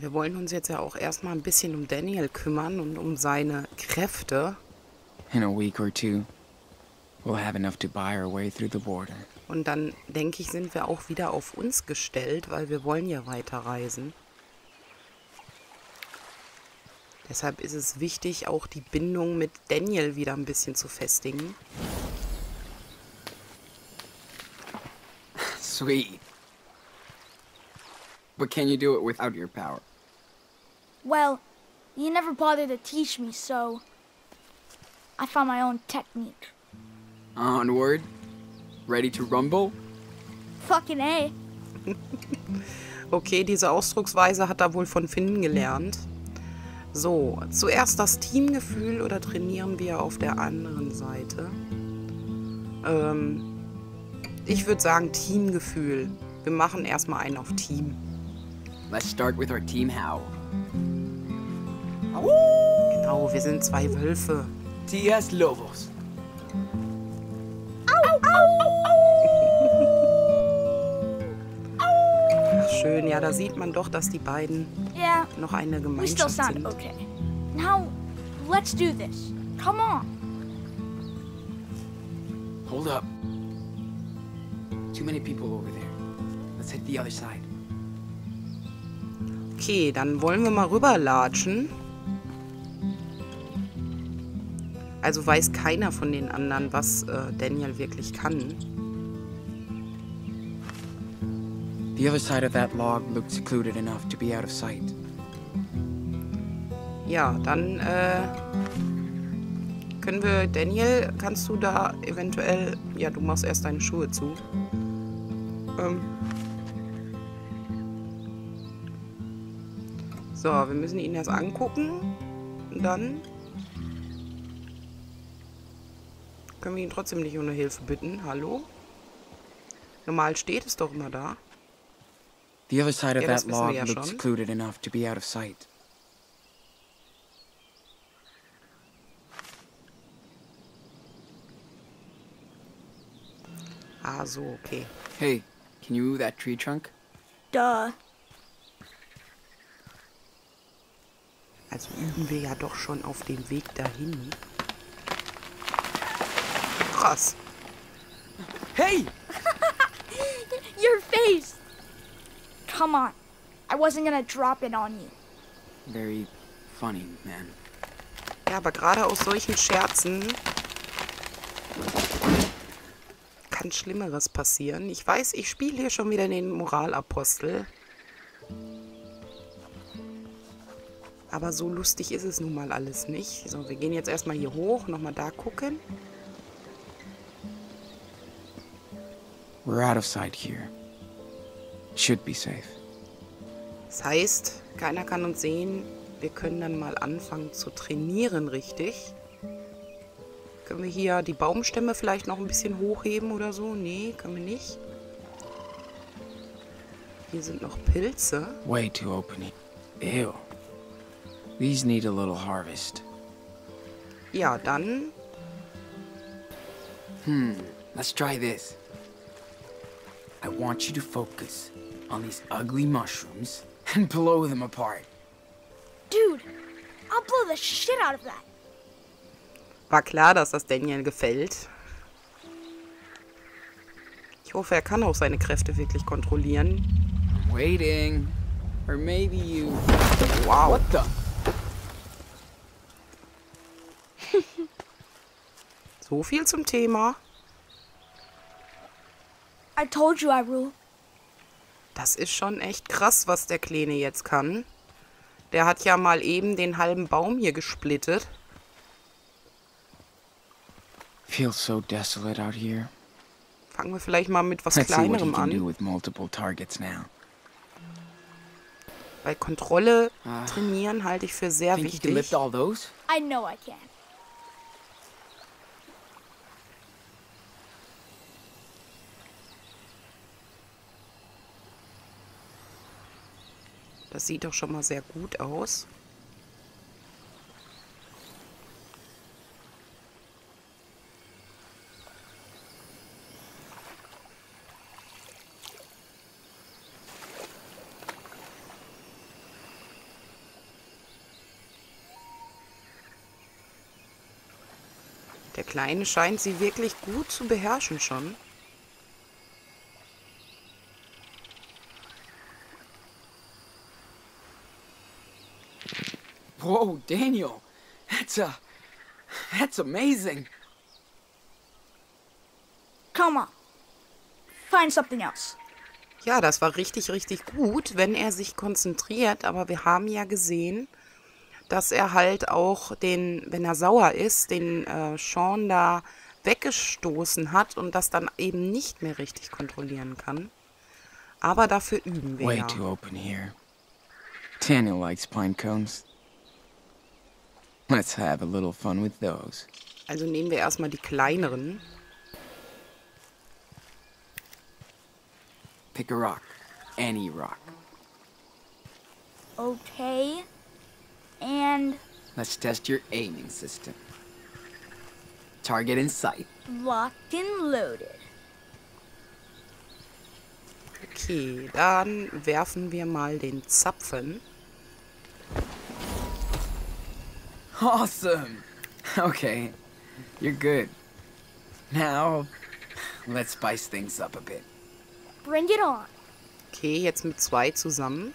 Wir wollen uns jetzt ja auch erstmal ein bisschen um Daniel kümmern und um seine Kräfte. In a week or two, we'll have enough to buy our way through the border. Und dann, denke ich, sind wir auch wieder auf uns gestellt, weil wir wollen ja weiterreisen. Deshalb ist es wichtig, auch die Bindung mit Daniel wieder ein bisschen zu festigen. Sweet. But can you do it without your power? Well, you never bothered to teach me, so I found my own technique. Onward. Ready to rumble? Fucking A. Okay, diese Ausdrucksweise hat er wohl von Finn gelernt. So, zuerst das Teamgefühl oder trainieren wir auf der anderen Seite? Ähm, ich würde sagen Teamgefühl. Wir machen erstmal einen auf Team. Let's start with our team how. Genau, wir sind zwei Wölfe. T.S. Lobos. Ach, schön, ja, da sieht man doch, dass die beiden Yeah, noch eine we still Gemeinschaft sound sind. okay. Now, let's do this. Come on. Hold up. Too many people over there. Let's hit the other side. Okay, dann wollen wir mal rüberlatschen. Also weiß keiner von den anderen, was äh, Daniel wirklich kann. The other side of that log looked secluded enough to be out of sight. Ja, dann äh, können wir, Daniel, kannst du da eventuell, ja, du machst erst deine Schuhe zu. Ähm. So, wir müssen ihn erst angucken. Und dann können wir ihn trotzdem nicht ohne Hilfe bitten. Hallo? Normal steht es doch immer da. The other side of Ja, that log ja looked secluded enough to be out of sight. Ah, so, okay. Hey, can you move that tree trunk? Duh. Also üben wir ja doch schon auf dem Weg dahin. Krass. Hey! Your face! Come on. I wasn't gonna drop it on you. Very funny, man. Ja, aber gerade aus solchen Scherzen kann Schlimmeres passieren. Ich weiß, ich spiele hier schon wieder den Moralapostel. Aber so lustig ist es nun mal alles nicht. So, wir gehen jetzt erstmal hier hoch, nochmal da gucken. We're out of sight here. Should be safe. Das heißt, keiner kann uns sehen. Wir können dann mal anfangen zu trainieren, richtig? Können wir hier die Baumstämme vielleicht noch ein bisschen hochheben oder so? Nee, können wir nicht. Hier sind noch Pilze. Way too open. Ew. These need a little harvest. Ja, dann Hmm, Let's try this. I want you to focus on these ugly mushrooms and blow them apart. Dude, I'll blow the shit out of that. war klar, dass das Daniel gefällt. Ich hoffe, er kann auch seine Kräfte wirklich kontrollieren. I'm waiting. Or maybe you. Wow. What the? So viel zum Thema. I told you I rule. Das ist schon echt krass, was der Kleine jetzt kann. Der hat ja mal eben den halben Baum hier gesplittet. Feels so desolate out here. Fangen wir vielleicht mal mit was Let's Kleinerem an. with multiple targets now. Weil Kontrolle Ah. trainieren halte ich für sehr lift wichtig. I know I can. Das sieht doch schon mal sehr gut aus. Der Kleine scheint sie wirklich gut zu beherrschen schon. Whoa, Daniel. That's, uh, that's amazing. Come on. Find something else. Ja, das war richtig, richtig gut, wenn er sich konzentriert. Aber wir haben ja gesehen, dass er halt auch den, wenn er sauer ist, den äh, Sean da weggestoßen hat und das dann eben nicht mehr richtig kontrollieren kann. Aber dafür üben wir Way ja. too open here. Daniel likes pine cones. Let's have a little fun with those. Also nehmen wir erstmal die kleineren. Pick a rock. Any rock. Okay. And Let's test your aiming system. Target in sight. locked and loaded. Okay, dann werfen wir mal den Zapfen. Awesome. Okay, you're good. Now, let's spice things up a bit. Bring it on. Okay, jetzt mit zwei zusammen.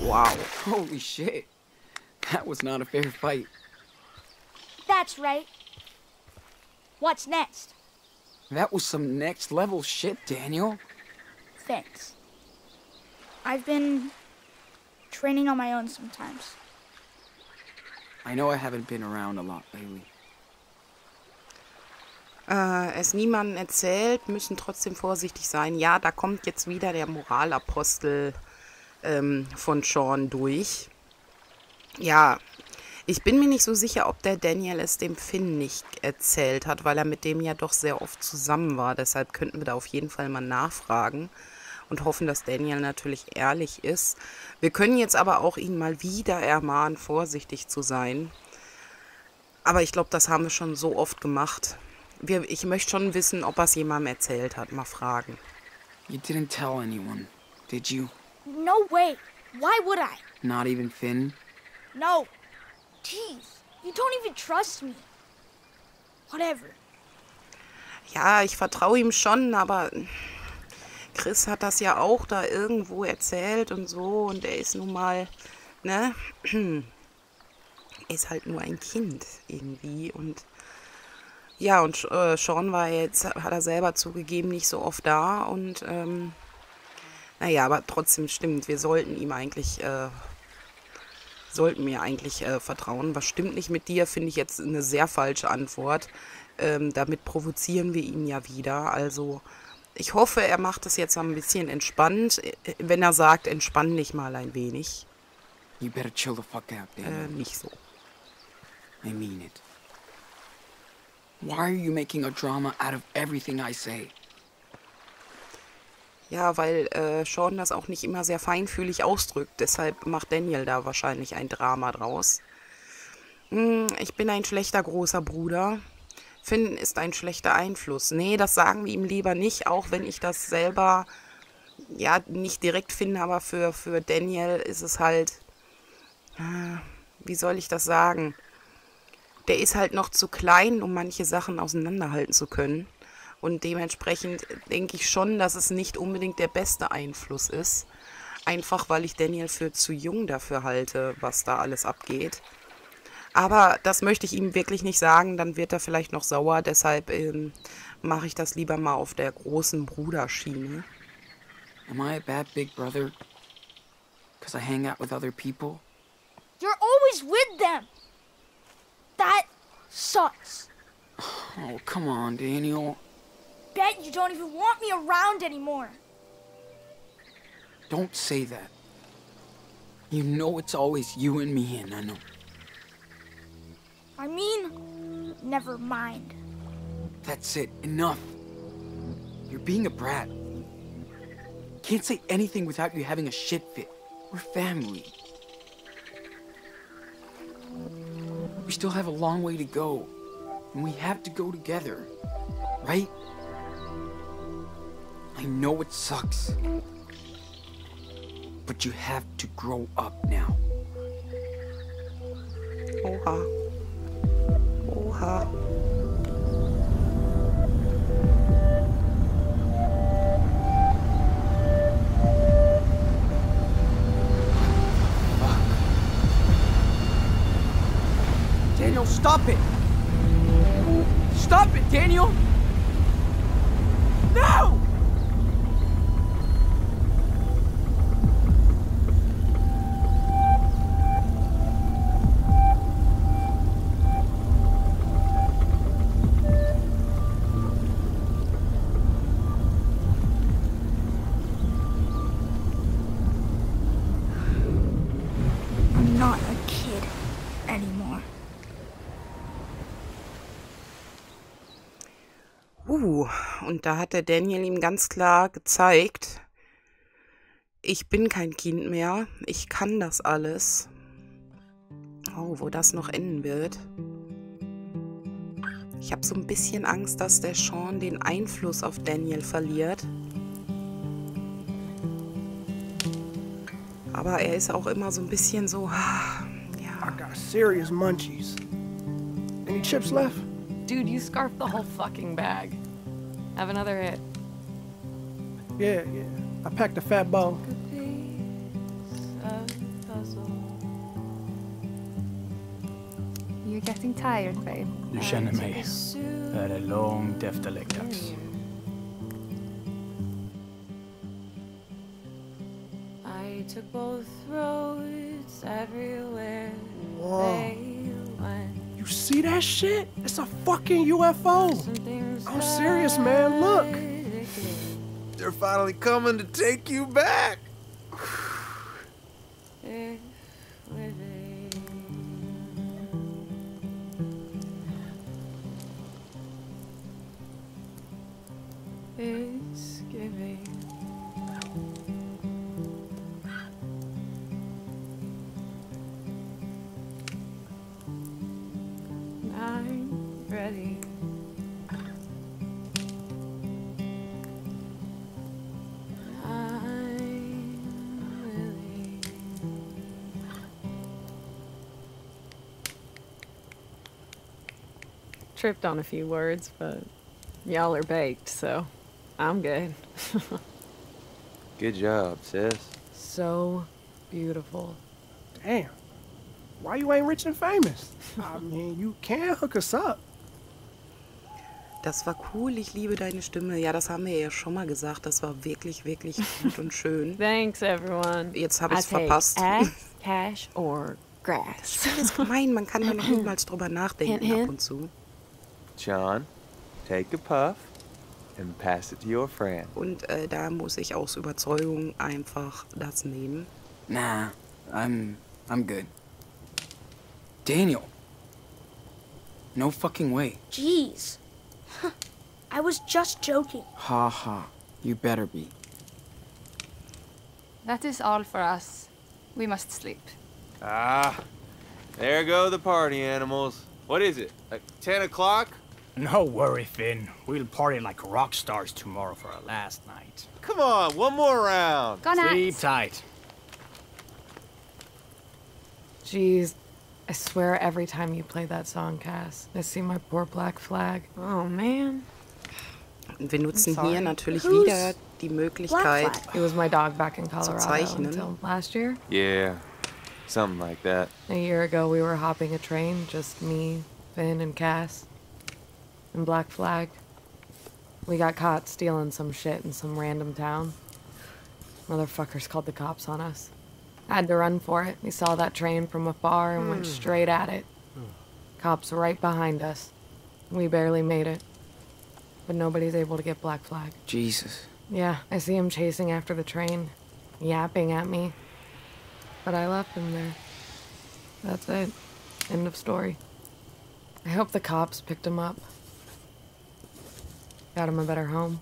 Wow. Holy shit. That was not a fair fight. That's right. What's next? That was some next level shit, Daniel. Thanks. I've been training on my own sometimes. I know I haven't been around a lot lately. Äh, es niemandem erzählt, müssen trotzdem vorsichtig sein. Ja, da kommt jetzt wieder der Moralapostel ähm, von Sean durch. Ja, ich bin mir nicht so sicher, ob der Daniel es dem Finn nicht erzählt hat, weil er mit dem ja doch sehr oft zusammen war. Deshalb könnten wir da auf jeden Fall mal nachfragen und hoffen, dass Daniel natürlich ehrlich ist. Wir können jetzt aber auch ihn mal wieder ermahnen, vorsichtig zu sein. Aber ich glaube, das haben wir schon so oft gemacht. Wir, ich möchte schon wissen, ob er es jemandem erzählt hat. Mal fragen. You didn't tell anyone, did you? No way. Why would I? Not even Finn? No. Jeez, you don't even trust me. Whatever. Ja, ich vertraue ihm schon, aber Chris hat das ja auch da irgendwo erzählt und so. Und er ist nun mal, ne? Er ist halt nur ein Kind irgendwie. Und ja, und äh, Sean war jetzt, hat er selber zugegeben, nicht so oft da. Und ähm, naja, aber trotzdem stimmt, wir sollten ihm eigentlich, äh, sollten mir eigentlich äh, vertrauen. Was stimmt nicht mit dir, finde ich jetzt eine sehr falsche Antwort. Ähm, damit provozieren wir ihn ja wieder. Also ich hoffe, er macht es jetzt ein bisschen entspannt. Äh, Wenn er sagt, entspann dich mal ein wenig. You better chill the fuck out, Daniel. Äh, nicht so. I mean it. Why are you making a drama out of everything I say? Ja, weil äh, Sean das auch nicht immer sehr feinfühlig ausdrückt. Deshalb macht Daniel da wahrscheinlich ein Drama draus. Hm, ich bin ein schlechter großer Bruder. Finn ist ein schlechter Einfluss. Nee, das sagen wir ihm lieber nicht, auch wenn ich das selber ja nicht direkt finde, aber für, für Daniel ist es halt. äh, Wie soll ich das sagen? Der ist halt noch zu klein, um manche Sachen auseinanderhalten zu können. Und dementsprechend denke ich schon, dass es nicht unbedingt der beste Einfluss ist. Einfach weil ich Daniel für zu jung dafür halte, was da alles abgeht. Aber das möchte ich ihm wirklich nicht sagen, dann wird er vielleicht noch sauer. Deshalb ähm, mache ich das lieber mal auf der großen Bruderschiene. Am I a bad big brother? Because I hang out with other people? You're always with them. That sucks. Oh, come on, Daniel. Bet you don't even want me around anymore. Don't say that. You know it's always you and me, and I know. I mean, never mind. That's it. Enough. You're being a brat. Can't say anything without you having a shit fit. We're family. We still have a long way to go. And we have to go together. Right? I know it sucks. But you have to grow up now. Oha. Daniel, stop it! Stop it, Daniel! No! Anymore. Uh, und da hat der Daniel ihm ganz klar gezeigt, ich bin kein Kind mehr, ich kann das alles. Oh, wo das noch enden wird. Ich habe so ein bisschen Angst, dass der Sean den Einfluss auf Daniel verliert. Aber er ist auch immer so ein bisschen so, ah, I got serious munchies. Any chips left? Dude, you scarfed the whole fucking bag. Have another hit. Yeah, yeah. I packed a fat bowl. You're getting tired, babe. Du känner mig. Det här är långt efter läggdags. I took both roads everywhere Whoa. You see that shit? It's a fucking UFO. I'm serious, man. Look. They're finally coming to take you back. Tripped on a few words, but y'all are baked, so I'm good. Good job, sis. So beautiful. Damn. Why you ain't rich and famous? I mean, you can hook us up. Das war cool, ich liebe deine Stimme. Ja, das haben wir ja schon mal gesagt. Das war wirklich, wirklich gut und schön. Thanks, everyone. Jetzt habe ich es verpasst. ass, cash, or grass. Das ist gemein, man kann da noch niemals drüber nachdenken Hint, hint. ab und zu. John, take a puff and pass it to your friend. Und äh, da muss ich aus Überzeugung einfach das nehmen. Nah, I'm I'm good. Daniel. No fucking way. Jeez. I was just joking. Ha ha. You better be. That is all for us. We must sleep. Ah, there go the party animals. What is it? Like 10 o'clock? No worry, Finn. We'll party like rock stars tomorrow for our last night. Come on, one more round. Good night. Sleep tight. Jeez, I swear every time you play that song, Cass, I see my poor black flag. Oh, man. Und wir nutzen sorry. hier natürlich Who's wieder die Möglichkeit, It was my dog back in Colorado until last year. Yeah, something like that. A year ago, we were hopping a train, just me, Finn, and Cass. And Black Flag. We got caught stealing some shit in some random town. Motherfuckers called the cops on us. Had to run for it. We saw that train from afar and went hmm. straight at it. Cops right behind us. We barely made it. But nobody's able to get Black Flag. Jesus. Yeah, I see him chasing after the train, yapping at me. But I left him there. That's it. End of story. I hope the cops picked him up. Got him a better home.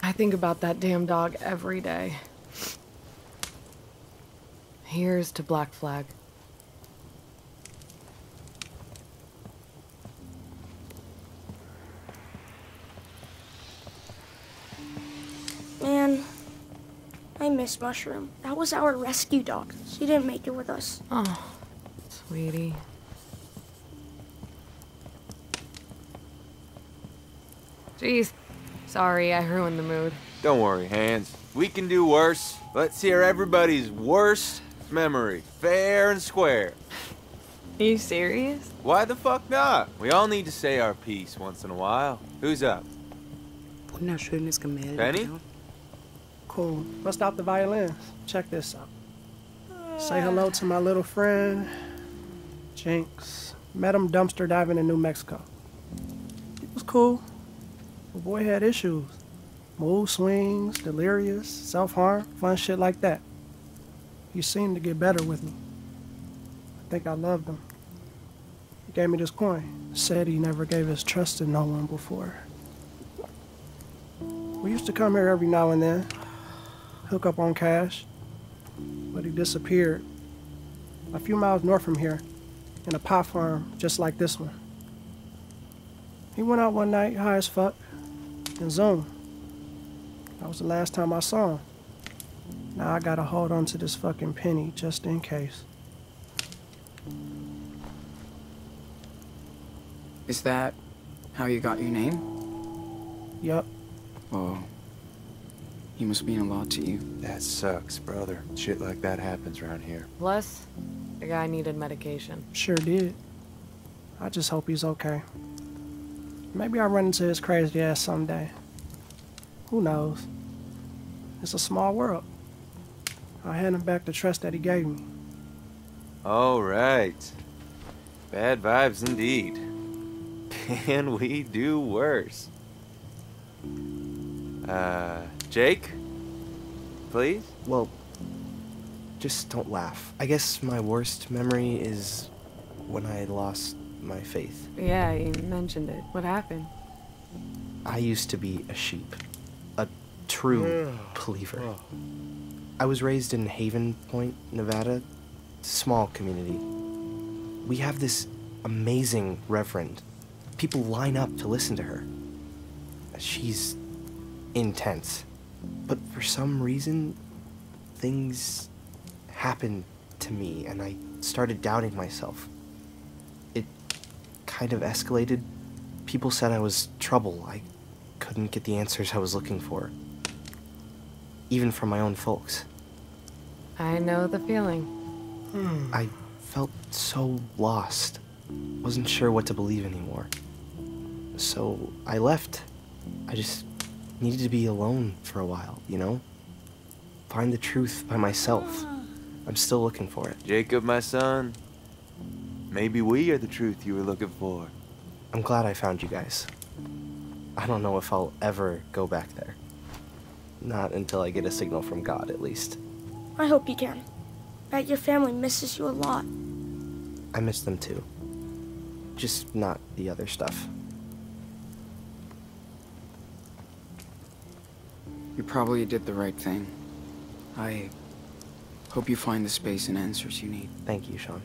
I think about that damn dog every day. Here's to Black Flag. Man, I miss Mushroom. That was our rescue dog. She didn't make it with us. Oh, sweetie. Jeez. Sorry, I ruined the mood. Don't worry, Hands. We can do worse. Let's hear everybody's worst memory, fair and square. Are you serious? Why the fuck not? We all need to say our piece once in a while. Who's up? Wunderschönes Gemälde. Penny? ja. Cool. Bust stop the violins. Check this out. Say hello to my little friend, Jinx. Met him dumpster diving in New Mexico. It was cool. The boy had issues. Mood swings, delirious, self-harm, fun shit like that. He seemed to get better with me. I think I loved him. He gave me this coin. Said he never gave his trust to no one before. We used to come here every now and then, hook up on cash, but he disappeared. A few miles north from here, in a pot farm just like this one. He went out one night, high as fuck, and zoom. That was the last time I saw him. Now I gotta hold on to this fucking penny just in case. Is that how you got your name? Yup, Oh. He must mean a lot to you. That sucks, brother. Shit like that happens around here. Plus, the guy needed medication. sure did. I just hope he's okay. Maybe I'll run into his crazy ass someday. Who knows? It's a small world. I'll hand him back the trust that he gave me. All right. Bad vibes indeed. Can we do worse? Uh, Jake? Please? Well, just don't laugh. I guess my worst memory is when I lost my faith. Yeah, you mentioned it. What happened? I used to be a sheep, a true believer. I was raised in Haven Point, Nevada, small community. We have this amazing reverend. People line up to listen to her. She's intense. But for some reason, things happened to me and I started doubting myself. It kind of escalated. People said I was trouble. I couldn't get the answers I was looking for. Even from my own folks. I know the feeling. I felt so lost. Wasn't sure what to believe anymore. So I left. I just needed to be alone for a while, you know? Find the truth by myself. I'm still looking for it. Jacob, my son. Maybe we are the truth you were looking for. I'm glad I found you guys. I don't know if I'll ever go back there. Not until I get a signal from God, at least. I hope you can. Bet your family misses you a lot. I miss them too. Just not the other stuff. You probably did the right thing. I hope you find the space and answers you need. Thank you, Sean.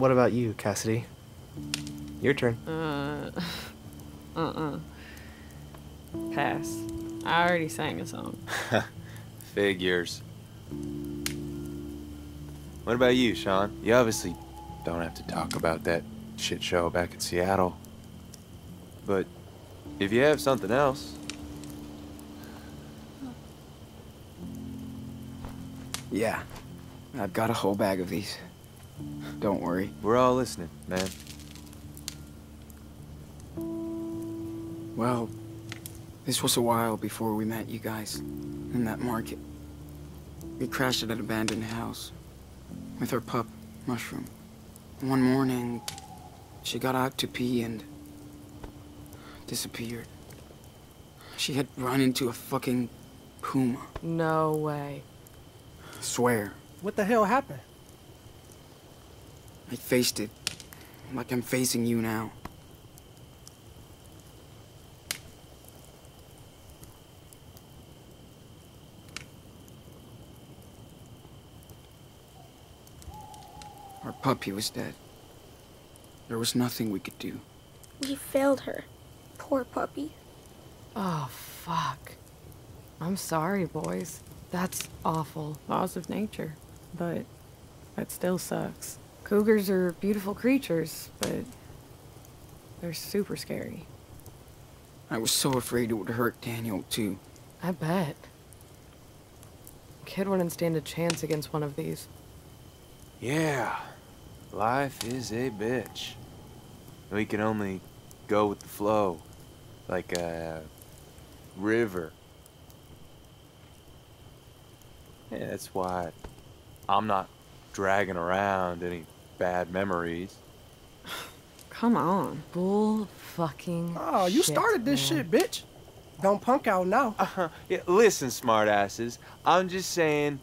What about you, Cassidy? Your turn. Uh, uh-uh. Pass. I already sang a song. Figures. What about you, Sean? You obviously don't have to talk about that shit show back in Seattle. But if you have something else, Yeah. I've got a whole bag of these. Don't worry. we're all listening, man. Well, this was a while before we met you guys in that market. We crashed at an abandoned house with her pup, Mushroom. One morning, she got out to pee and disappeared. She had run into a fucking puma. No way. Swear. What the hell happened? I faced it like I'm facing you now. Our puppy was dead. There was nothing we could do. We failed her. Poor puppy. Oh, fuck. I'm sorry, boys. That's awful. Laws of nature. But that still sucks. Cougars are beautiful creatures, but they're super scary. I was so afraid it would hurt Daniel, too. I bet. Kid wouldn't stand a chance against one of these. Yeah, life is a bitch. We can only go with the flow, like a river. Yeah, that's why I'm not dragging around any bad memories. Come on. Bull fucking. Oh, you shit, started this man. shit, bitch. Don't punk out now. Uh-huh. Yeah, listen, smartasses. I'm just saying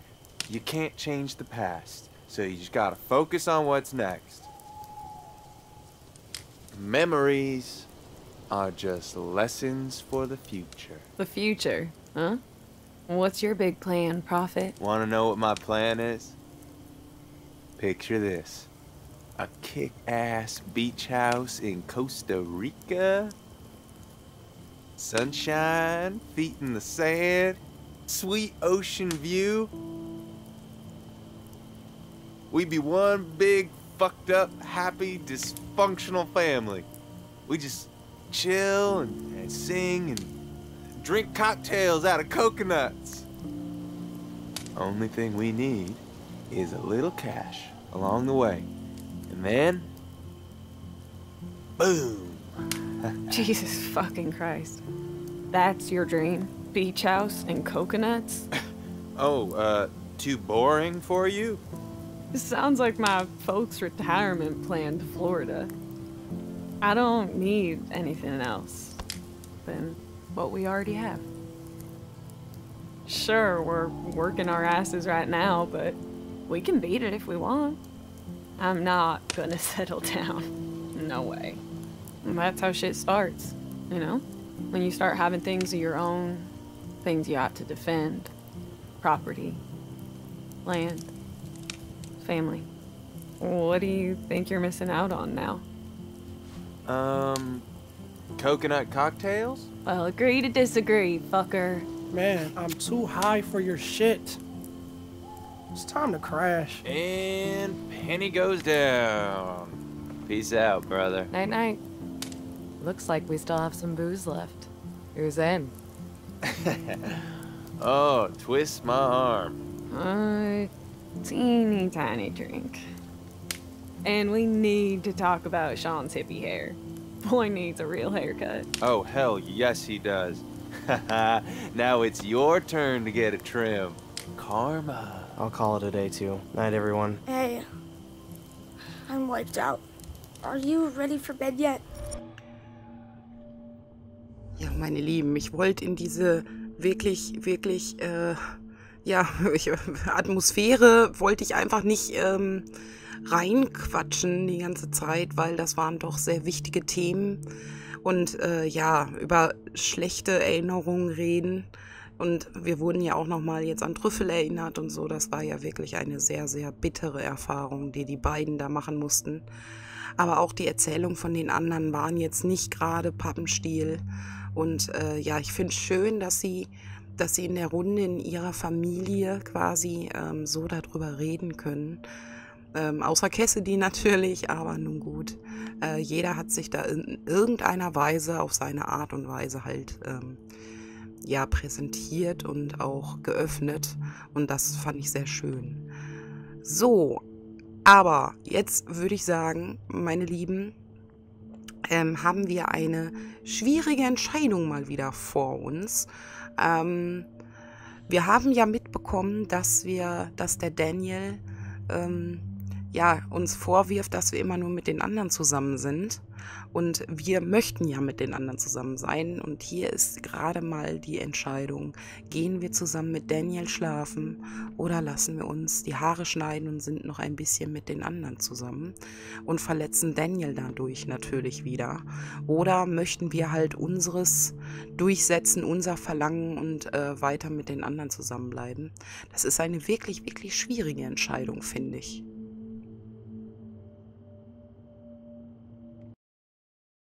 you can't change the past. So you just gotta focus on what's next. Memories are just lessons for the future. The future, huh? What's your big plan, Prophet? Wanna know what my plan is? Picture this. A kick-ass beach house in Costa Rica. Sunshine, feet in the sand, sweet ocean view. We'd be one big, fucked up, happy, dysfunctional family. We just chill and, and sing and drink cocktails out of coconuts. Only thing we need is a little cash along the way. And then, boom. Jesus fucking Christ. That's your dream? Beach house and coconuts? Oh, uh, too boring for you? This sounds like my folks' retirement plan to Florida. I don't need anything else than what we already have. Sure, we're working our asses right now, but we can beat it if we want. I'm not gonna settle down. No way. And that's how shit starts, you know? When you start having things of your own, things you ought to defend property, land, family. What do you think you're missing out on now? Um, coconut cocktails? Well, agree to disagree, fucker. Man, I'm too high for your shit. It's time to crash. And penny goes down. Peace out, brother. Night night. Looks like we still have some booze left. Who's in? Oh, twist my arm. A teeny tiny drink. And we need to talk about Sean's hippie hair. Boy needs a real haircut. Oh, hell, yes, he does. now it's your turn to get a trim. Karma. I'll call it a day too. Night, everyone. Hey, I'm wiped out. Are you ready for bed yet? Ja, meine Lieben, ich wollte in diese wirklich, wirklich, äh, ja, Atmosphäre wollte ich einfach nicht ähm, reinquatschen die ganze Zeit, weil das waren doch sehr wichtige Themen. Und äh, ja, über schlechte Erinnerungen reden. Und wir wurden ja auch nochmal jetzt an Trüffel erinnert und so. Das war ja wirklich eine sehr, sehr bittere Erfahrung, die die beiden da machen mussten. Aber auch die Erzählung von den anderen waren jetzt nicht gerade Pappenstiel. Und äh, ja, ich finde es schön, dass sie, dass sie in der Runde in ihrer Familie quasi ähm, so darüber reden können. Ähm, außer Cassidy natürlich, aber nun gut. Äh, jeder hat sich da in irgendeiner Weise auf seine Art und Weise halt ähm, ja präsentiert und auch geöffnet. Und das fand ich sehr schön. So, aber jetzt würde ich sagen, meine Lieben, ähm, haben wir eine schwierige Entscheidung mal wieder vor uns. Ähm, wir haben ja mitbekommen, dass wir, dass der Daniel ähm, ja uns vorwirft, dass wir immer nur mit den anderen zusammen sind. Und wir möchten ja mit den anderen zusammen sein. Und hier ist gerade mal die Entscheidung, gehen wir zusammen mit Daniel schlafen oder lassen wir uns die Haare schneiden und sind noch ein bisschen mit den anderen zusammen und verletzen Daniel dadurch natürlich wieder. Oder möchten wir halt unseres durchsetzen, unser Verlangen und äh, weiter mit den anderen zusammenbleiben. Das ist eine wirklich, wirklich schwierige Entscheidung, finde ich.